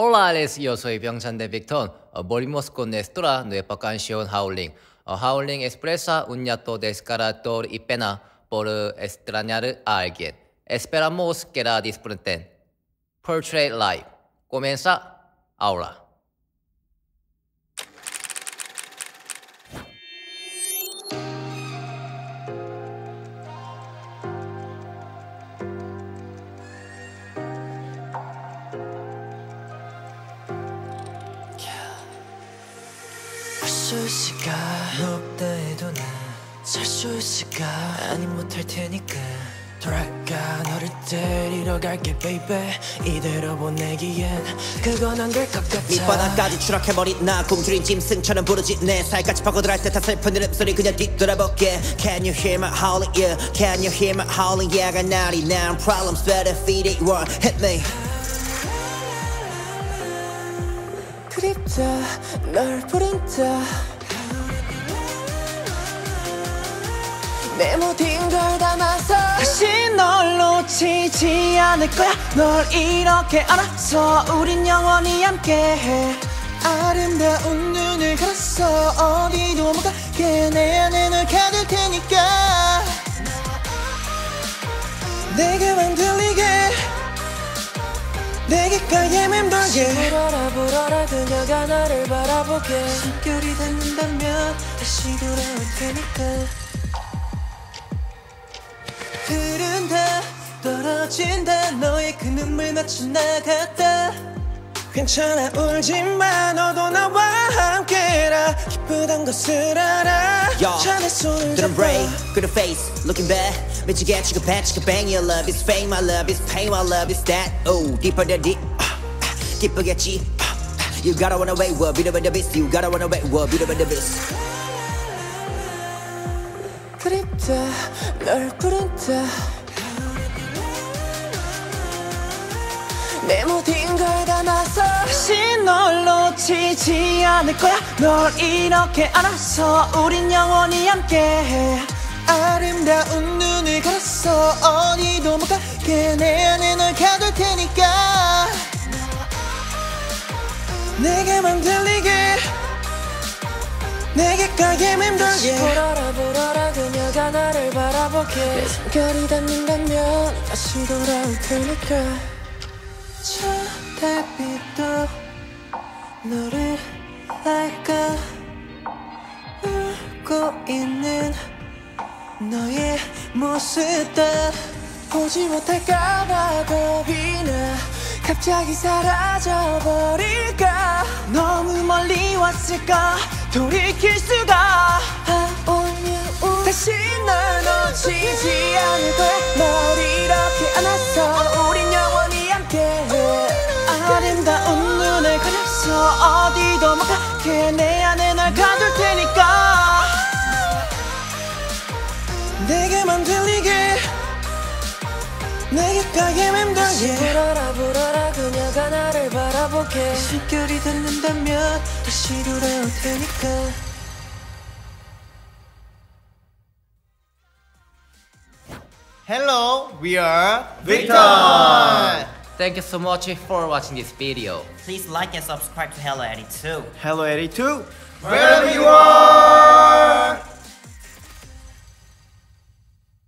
Hola, yo soy Byung-chan de Victon. Volvimos con nuestra nueva canción Howling. Howling expresa un llanto desgarrador y pena por extrañar a alguien. Esperamos que la disfruten. Portrait Live. Comienza ahora. 수 있을까? 없다 해도 나살수 있을까? 아니 못할 테니까. 돌아가 너를 데리러 갈게 baby. 이대로 보내기엔 그건 안 될 것 같아. 밑바닥까지 추락해버린 나 굶주린 짐승처럼 부르지 내 살같이 파고들할 듯한 슬픈 이름소리 그냥 뒤돌아볼게. Can you hear my howling yeah Can you hear my howling yeah 가 날이 난 problems better feed it one hit me 그립다 널 부른다 내 모든 걸 담아서 다시 널 놓치지 않을 거야. 널 이렇게 안아서 우린 영원히 함께해. 아름다운 눈을 가렸어. 어디도 내게까지 맴돌게 불어라 불어라 그녀가 나를 바라보게. 숨결이 닿는다면 다시 돌아올 테니까. 흐른다 떨어진다. 너의 그 눈물 마치 나갔다 괜찮아 울지마 너도 나와 함께라 기쁘단 것을 알아 Yo, 자네 손을 Didn't 잡고 break, good face, looking bad 미치게 취급해 취급해 Your love is fame, my love is pain, my love is that Oh, deeper than deep 아, 아, 기쁘겠지 아, 아, You gotta run away, we're beat up in the beast You gotta run away, we're beat up in the beast 그립다 널 부른다 내 모든 걸 담아서 다시 널 놓치지 않을 거야. 널 이렇게 안아서 우린 영원히 함께해. 아름다운 눈을 가렸어 어디도 못 가게. 내 안에 널 가둘 테니까. 내게만 들리게. 내게까지 맴돌게. 불어라 불어라 그녀가 나를 바라보게. 내 숨결이 닿는다면 다시 돌아올 테니까 저 달빛도 너를 알까? 울고 있는 너의 모습 다 보지 못할까봐 겁이 나 갑자기 사라져버릴까? 너무 멀리 왔을까? 돌이킬 수가? I want you 다시 널 놓치지 않을 거야 내게까지 맴돌게 불어라 불어라 그녀가 나를 바라보게 숨결이 닿는다면 다시 돌아올 테니까 Hello, we are Victor. Thank you so much for watching this video. Please like and subscribe to Hello 82 Hello 82. Wherever you are.